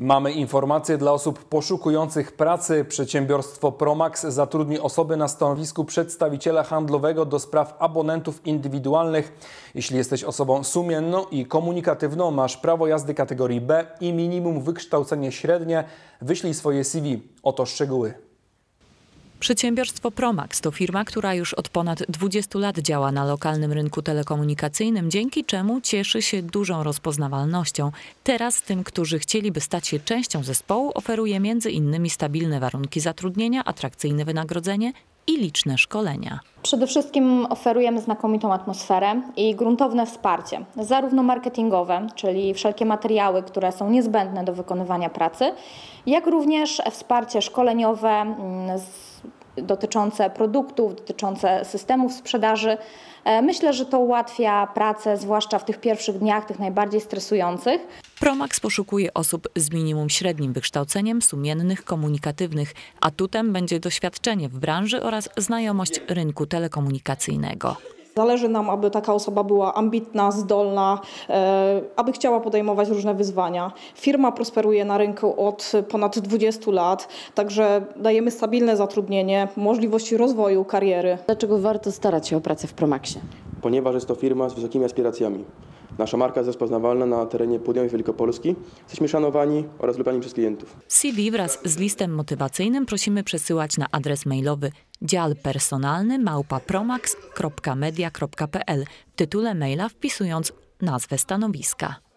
Mamy informacje dla osób poszukujących pracy. Przedsiębiorstwo Promax zatrudni osoby na stanowisku przedstawiciela handlowego do spraw abonentów indywidualnych. Jeśli jesteś osobą sumienną i komunikatywną, masz prawo jazdy kategorii B i minimum wykształcenie średnie, wyślij swoje CV. Oto szczegóły. Przedsiębiorstwo Promax to firma, która już od ponad 20 lat działa na lokalnym rynku telekomunikacyjnym, dzięki czemu cieszy się dużą rozpoznawalnością. Teraz tym, którzy chcieliby stać się częścią zespołu, oferuje m.in. stabilne warunki zatrudnienia, atrakcyjne wynagrodzenie i liczne szkolenia. Przede wszystkim oferujemy znakomitą atmosferę i gruntowne wsparcie, zarówno marketingowe, czyli wszelkie materiały, które są niezbędne do wykonywania pracy, jak również wsparcie szkoleniowe mm, z dotyczące produktów, dotyczące systemów sprzedaży. E, Myślę, że to ułatwia pracę, zwłaszcza w tych pierwszych dniach, tych najbardziej stresujących. Promax poszukuje osób z minimum średnim wykształceniem, sumiennych, komunikatywnych. Atutem będzie doświadczenie w branży oraz znajomość rynku telekomunikacyjnego. Zależy nam, aby taka osoba była ambitna, zdolna, e, aby chciała podejmować różne wyzwania. Firma prosperuje na rynku od ponad 20 lat, także dajemy stabilne zatrudnienie, możliwości rozwoju kariery. Dlaczego warto starać się o pracę w Promaxie? ponieważ jest to firma z wysokimi aspiracjami. Nasza marka jest rozpoznawalna na terenie południowej Wielkopolski. Jesteśmy szanowani oraz lubiani przez klientów. CV wraz z listem motywacyjnym prosimy przesyłać na adres mailowy dział personalny małpa promax.media.pl w tytule maila wpisując nazwę stanowiska.